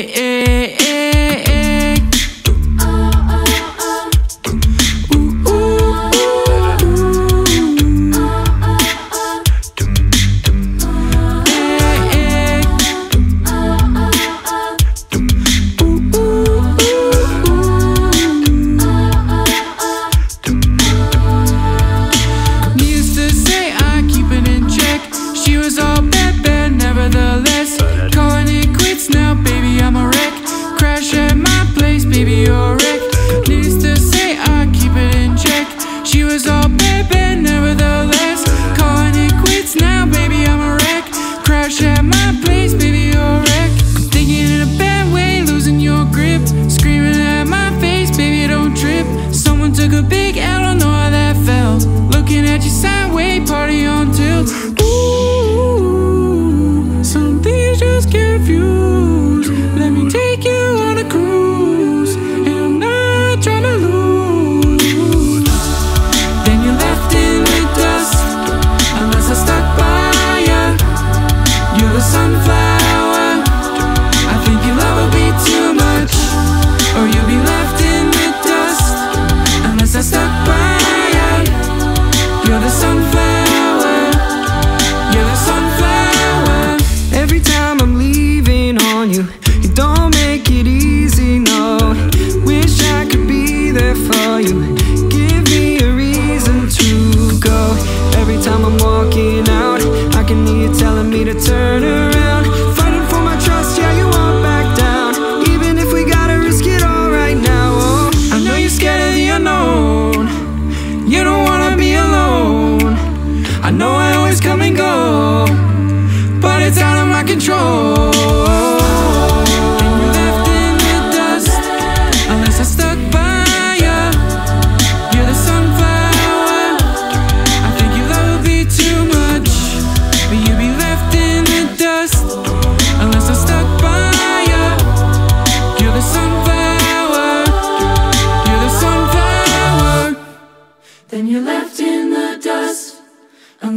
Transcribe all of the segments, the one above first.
Yeah. you're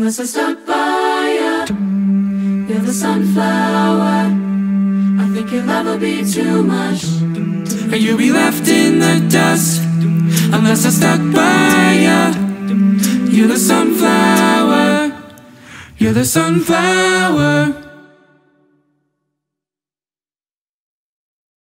Unless I stuck by you You're the sunflower. I think you'll never be too much. And you'll be left in the dust. Unless I stuck by you You're the sunflower. You're the sunflower